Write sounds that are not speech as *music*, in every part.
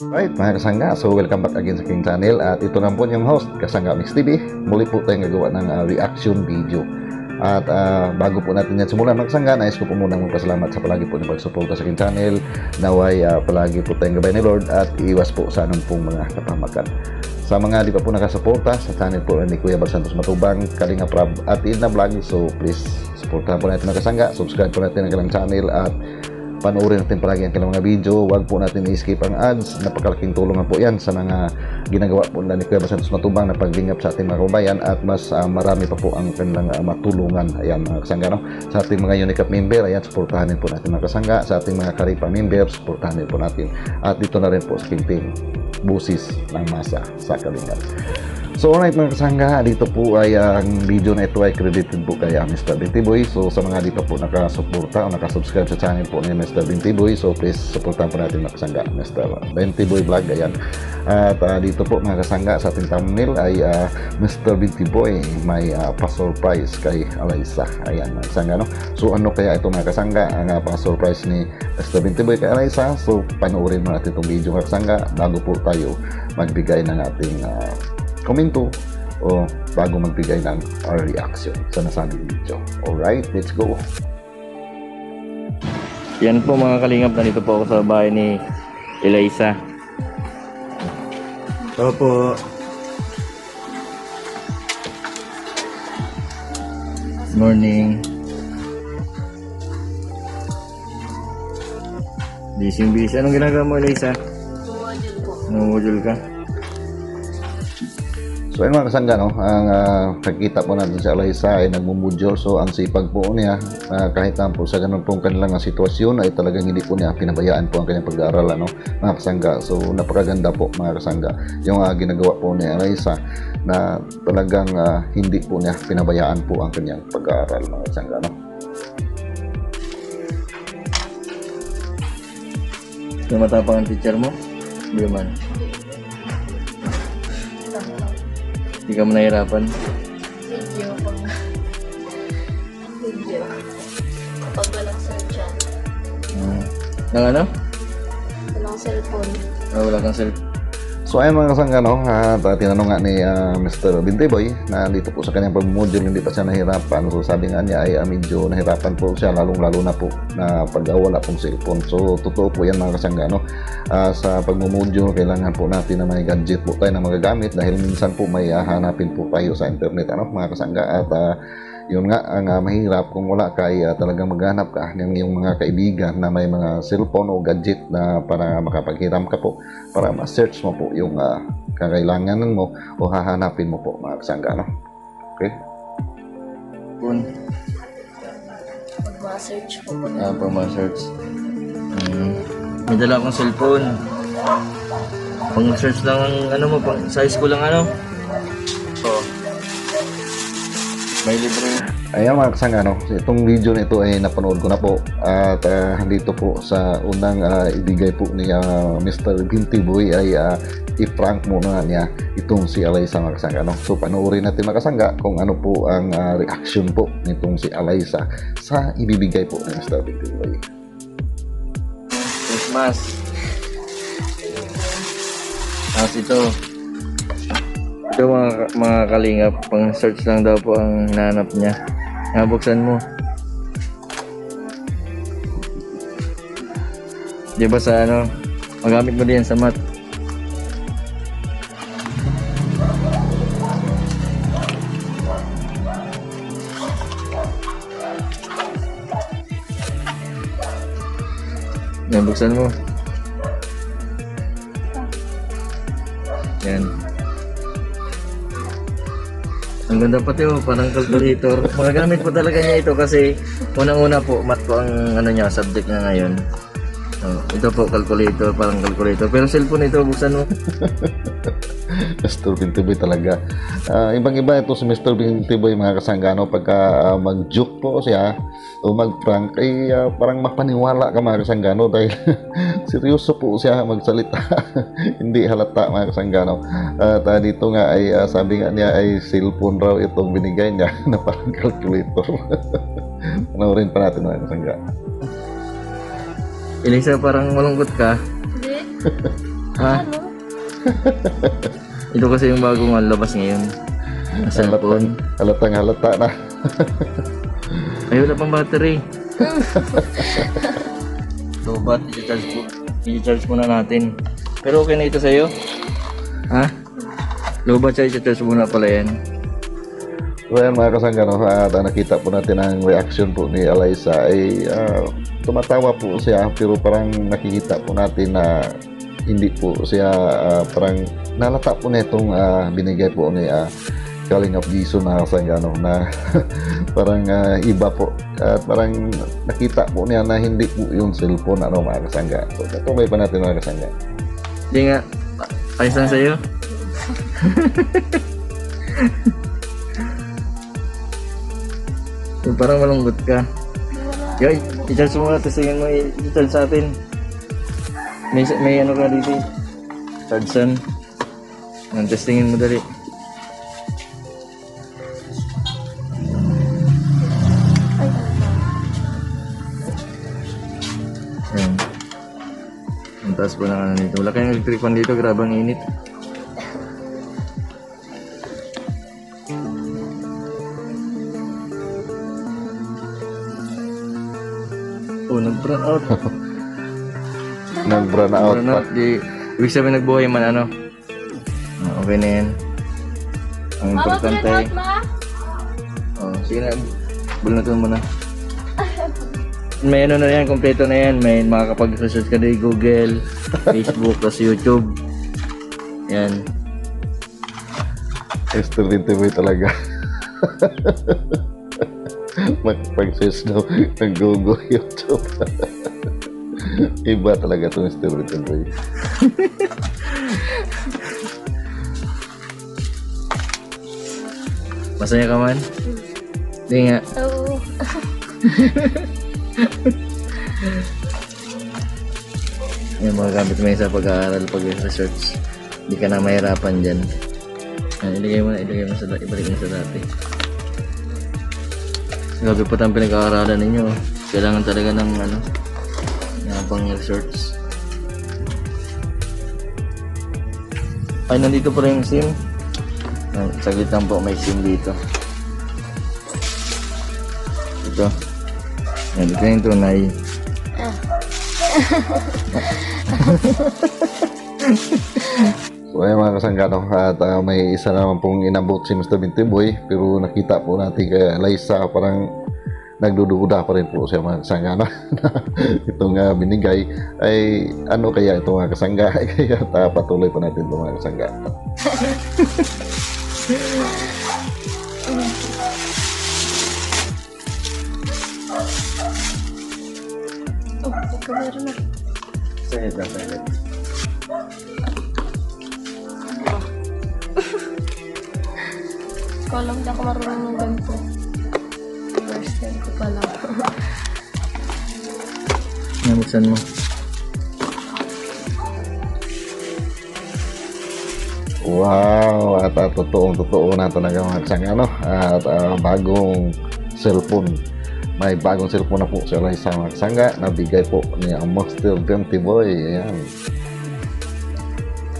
Right, mga kasangga, so welcome back again sa King Channel at ito na po yung host, Kasangga Mix TV. Muli po tayong gagawa ng ah, reaction video. At ah, bago po natin yan simulan mga kasangga, nais ko po muna magpasalamat sa palagi po ng pagsuporta sa King Channel. Naway ah, palagi po tayong gabay ni Lord at iwas po sa anong pong mga kapamakan. Sa mga di pa po nakasuporta sa channel po ni Kuya Bal Santos Matubang, Kalinga Prab at Idna Vlog. So please, supportahan po natin mga kasangga. Subscribe po natin ang kanilang channel at panoorin natin palagi ang kanilang mga video. Huwag po natin i-skip ang ads. Napakalaking tulong na po yan sa mga ginagawa po na ni Kuya Santos Matubang na paglingap sa ating mga kababayan at mas ah, marami pa po ang kanilang ah, matulungan. Ayan mga kasangga. No? Sa ating mga Unicap member, ayan, supportahan din po natin mga kasangga. Sa ating mga Karipa member, supportahan din po natin. At dito na rin po sa King Team, busis ng masa sa Kalingan. So alright mga kasangga, dito po ay ang video na ito ay credited po kay ah, Mr. Binti Boy. So sa mga di pa po nakasuporta o nakasubscribe sa channel po ni Mr. Binti Boy, so please supportahan po natin mga kasangga, Mr. Binti Boy Vlog, ayan. At ah, dito po mga kasangga sa ating thumbnail ay ah, Mr. Binti Boy may uh, pa-surprise kay Alaysa. Ayan mga kasangga, no? So ano kaya ito mga kasangga, ang uh, pa-surprise ni Mr. Binti Boy kay Alaysa? So panoorin mo natin itong video mga kasangga bago po tayo magbigay ng ating ah, komento o bago magbigay ng our reaction sa nasabing video. Alright, let's go. Yan po mga kalingap, nandito po ako sa bahay ni Eliza. Opo. Morning. Busy. Anong ginagawa mo, Eliza? Nungudol ka? So ayun mga kasangga, no? ang uh, nakikita po natin si Alaysa ay nagmumudyo. So ang sipag po niya, ah, kahit na po sa ganun pong kanilang ah, sitwasyon ay talagang hindi po niya pinabayaan po ang kanyang pag-aaral, ano, mga kasangga. So napakaganda po mga kasangga. Yung ah, ginagawa po ni Alaysa na talagang ah, hindi po niya pinabayaan po ang kanyang pag-aaral, mga kasangga. No? Yung matapang ang teacher mo? Hindi man. Hindi ka mo nahirapan? video pag video kapag walang searchan Hmm. Nang ano? walang cellphone Ah, wala kang cell. So ayun mga kasangga, no? at uh, tinanong nga ni ah, Mr. Bintiboy na dito po sa kanyang pag-module hindi pa siya nahirapan. So sabi nga niya ay ah, medyo nahirapan po siya lalong-lalo na po na pag wala pong cellphone. So totoo po yan mga kasangga, no? Ah, sa pag-module kailangan po natin na may gadget po tayo na magagamit dahil minsan po may ah, hanapin po tayo sa internet, ano mga kasangga at ah, yun nga ang ah, mahirap kung wala ka ay ah, talagang maghanap ka ng iyong mga kaibigan na may mga cellphone o gadget na para makapaghiram ka po para ma-search mo po yung ah, kakailanganan mo o hahanapin mo po mga kasangga no? okay Phone. pag ma-search ko po Ah, pang ma-search. Hmm. May dala akong cellphone. Pang search lang ang ano mo, pang size ko lang ano. May libre. Ayan mga kasangga, no? itong video na ito ay napanood ko na po at ah, dito po sa unang ah, ibigay po ni ah, Mr. Binti Boy ay ah, i-prank muna niya itong si Alaysa mga kasangga. No? So panoorin natin mga kasangga kung ano po ang ah, reaction po nitong si Alaysa sa ibibigay po ni Mr. Binti Boy. Christmas. Tapos ito. Ito mga, mga kalingap, pang search lang daw po ang nanap niya. Nabuksan mo. Di ba sa ano, magamit mo din sa mat. Nabuksan mo. Ang ganda pati oh, parang calculator. Magagamit po talaga niya ito kasi unang-una po, mat po ang ano niya, subject niya ngayon. Oh, ito po, calculator, parang calculator. Pero cellphone ito, buksan mo. *laughs* Mr. Bintiboy talaga. Ah, ibang-iba ito si Mr. Bintiboy mga kasanggano pagka ah, mag-joke po siya o mag-prank ay ah, parang mapaniwala ka mga kasanggano dahil *laughs* seryoso po siya magsalita. *laughs* Hindi halata mga kasanggano. At ah, dito nga ay ah, sabi nga niya ay cellphone raw itong binigay niya na parang calculator. Panoorin pa natin mga kasangga. Elisa, parang malungkot ka. hindi Ha? Ano? Ito kasi yung bagong labas ngayon. Na cellphone. Halatang halata na. Ay, wala pang battery. *laughs* Lobat, i-charge po. I-charge muna natin. Pero okay na ito sa'yo? Ha? Lobat siya, i-charge muna pala yan. So ayan mga kasangga, no, at ah, nakita po natin ang reaction po ni Eliza ay ah, tumatawa po siya pero parang nakikita po natin na hindi po siya ah, parang nalata po na itong ah, binigay po ni uh, Kaling of Jesus na kasangga no, na *laughs* parang ah, iba po at parang nakita po niya na hindi po yung cellphone ano mga kasangga so katuloy pa natin mga kasangga Hindi nga. Ayos lang sa'yo? *laughs* Yung parang malungkot ka. Yoy, i-charge mo muna, testingin mo, i-charge sa atin. May, may ano ka dito. Charge sun. Ang testingin mo dali. Ayan. Ang taas po ng ano dito. Wala kayong electric fan dito, grabe ang init. Oh, nag-brown out. *laughs* nag-brown out Brown pa out. Di, ibig sabihin nagbuhay man ano. Ah, Okay na yan. Ang Mama, importante. Oh, sige na. Bulnatin mo na. May ano na yan, kompleto na yan. May makakapag-research ka din Google, *laughs* Facebook, tapos YouTube. Yan. Esther Vintiboy talaga. *laughs* Ng Google, YouTube. Iba talaga itong Esther Vintiboy. Masaya ka man? Hindi nga. Oo. Yung mga gamit mo yun sa pag-aaral, pag-research. Hindi ka na mahirapan dyan. Yan, ilagay mo na, ilagay mo sa, ibalik mo sa dati. Grabe po ang pinag-aaralan ninyo. Kailangan talaga ng ano, ng pang research. Ay, nandito pa rin yung SIM. Saglit lang po, may SIM dito. Ito. Yan, ito yung tunay. So *laughs* *laughs* ayun mga kasanggano at ah, may isa naman pong inabot si Mr. Vintiboy pero nakita po natin kay Liza parang nagdududa pa rin po siya mga kasanggano *laughs* itong ah, binigay ay ano kaya ito mga kasangga *laughs* kaya ah, patuloy pa natin ito mga kasangga. *laughs* Oh, ikaw meron na. Sahit Ikaw lang di ako marunong ng ganito. First time ko pa lang. *laughs* Nabuksan mo. Wow, at uh, totoong totoo na talaga mga kasanggano at ah, bagong cellphone. May bagong cellphone na po si Liza mga kasangga na bigay po ni ang Monster Vintiboy. Ayan.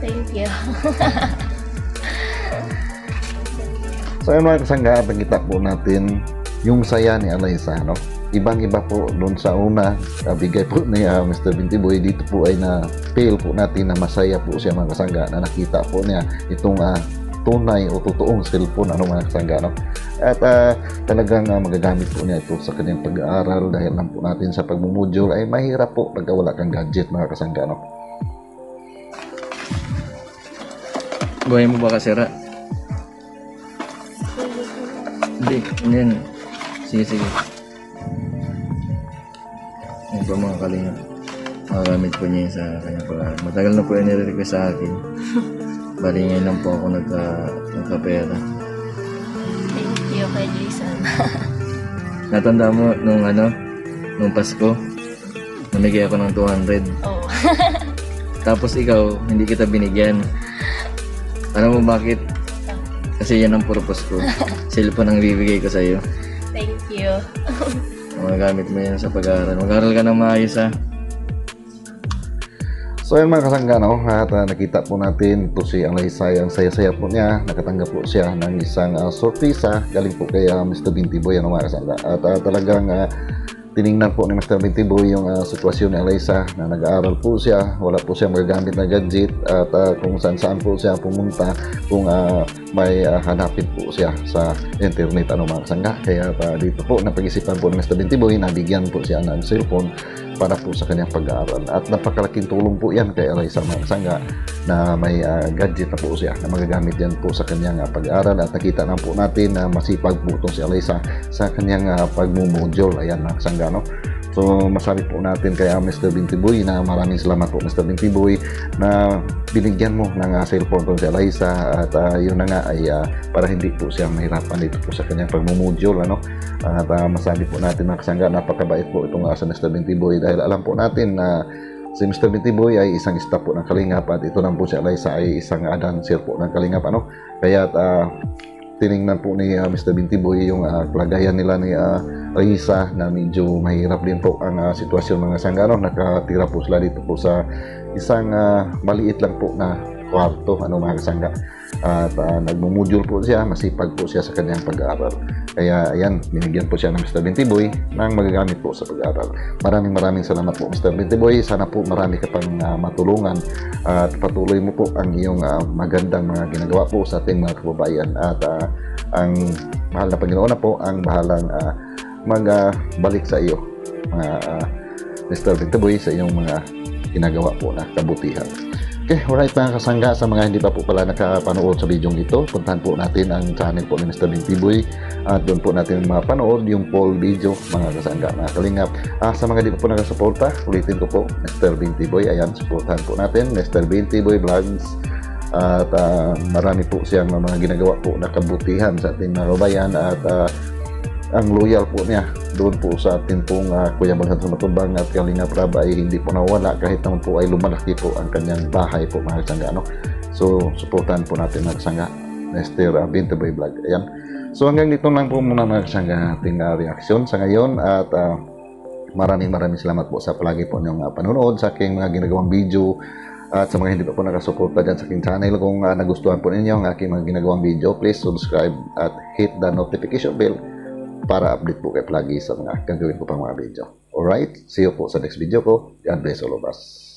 Thank you. *laughs* So ayun mga kasangga, nakita po natin yung saya ni Alaysa, no? Ibang-iba po doon sa una, uh, bigay po ni uh, Mr. Bintiboy, dito po ay na feel po natin na masaya po siya mga kasangga na nakita po niya itong ah, tunay o totoong cellphone ano mga kasangga, no? At ah, talagang ah, magagamit po niya ito sa kanyang pag-aaral dahil lang po natin sa pagmumodule ay mahirap po pagka wala kang gadget mga kasangga, no? Buhay mo ba kasira? Hindi, hindi yan. Sige, sige. Yan po mga kalinga. Makagamit po niya yun sa kanyang pag Matagal na po yung nire-request sa akin. *laughs* Bali ngayon lang po ako nagka, nagka-pera. Thank you kay Jason. *laughs* Natanda mo nung ano, nung Pasko, namigay ako ng 200. Oo. Tapos ikaw, hindi kita binigyan. Alam mo bakit? Kasi yan ang purpose ko. *laughs* Cellphone ang bibigay ko sa'yo. Thank you. *laughs* Magagamit mo yan sa pag-aaral. Mag-aaral ka ng maayos ha. So yan mga kasangga, no? At ah, nakita po natin ito si Alaysay, ang saya-saya po niya. Nakatanggap po siya ng isang uh, sorpresa galing po kay ah, Mr. Binti Boy, ano mga kasangga. At ah, talagang ah, tiningnan po ni Mr. Binti Boy yung ah, sitwasyon ni Alaysa na nag-aaral po siya, wala po siya magagamit na gadget at ah, kung saan-saan po siya pumunta kung ah, may ah, hanapin po siya sa internet ano mga kasangga. Kaya ah, dito po napag-isipan po ni Mr. Binti Boy na bigyan po siya ng cellphone para po sa kanyang pag-aaral. At napakalaking tulong po yan kay Alaysa mga kasangga na may ah, gadget na po siya na magagamit yan po sa kanyang ah, pag-aaral at nakita na po natin na masipag po itong si Alaysa sa kanyang uh, pagmumodule. Ayan mga kasangga no. So masabi po natin kay ah, Mr. Bintiboy na maraming salamat po Mr. Bintiboy na binigyan mo ng uh, cellphone ko si Alaysa at ah, yun na nga ay ah, para hindi po siya mahirapan dito po sa kanyang pagmumodule ano. At ah, masabi po natin mga kasangga napakabait po itong uh, Mr. Bintiboy dahil alam po natin na si Mr. Bintiboy ay isang staff po ng Kalingap at ito lang po si Alaysa ay isang uh, dancer po ng Kalingap ano. Kaya uh, tiningnan po ni uh, Mr. Bintiboy yung uh, kalagayan nila ni uh, Risa na medyo mahirap din po ang uh, sitwasyon mga sanggano. Nakatira po sila dito po sa isang uh, maliit lang po na kwarto, ano mga kasangga. At uh, nagmumudule po siya, masipag po siya sa kanyang pag-aaral. Kaya ayan, binigyan po siya ng Mr. Bintiboy ng magagamit po sa pag-aaral. Maraming maraming salamat po Mr. Bintiboy. Sana po marami ka pang uh, matulungan at patuloy mo po ang iyong uh, magandang mga ginagawa po sa ating mga kababayan. At uh, ang mahal na Panginoon na po ang bahalang uh, magbalik sa iyo mga uh, Mr. Bintiboy sa iyong mga ginagawa po na kabutihan. Okay, alright mga kasangga, sa mga hindi pa po pala nakapanood sa video ito, puntahan po natin ang channel po ni Mr. Bintiboy at doon po natin mapanood yung full video mga kasangga na kalingap. Ah, sa mga hindi pa po nakasuporta, ulitin ko po, Mr. Bintiboy, ayan, supportahan po natin, Mr. Bintiboy Vlogs at ah, marami po siyang mga ginagawa po na kabutihan sa ating mga kabayan at ah, ang loyal po niya doon po sa atin pong uh, Kuya Balhan sa Matumbang at Kalinga Prab ay hindi po nawala kahit naman po ay lumalaki po ang kanyang bahay po mga kasangga. No? So, supportan po natin mga kasangga. Mr. Uh, Binto Boy Vlog. Ayan. So, hanggang dito lang po muna mga kasangga ating uh, reaksyon sa ngayon at uh, maraming maraming salamat po sa palagi po niyong uh, panonood sa aking mga ginagawang video at sa mga hindi pa po nakasuporta dyan sa aking channel kung uh, nagustuhan po ninyo ang aking mga ginagawang video please subscribe at hit the notification bell para update po kayo lagi sa mga gagawin ko pang mga video. Alright? See you po sa next video ko. God bless all of us.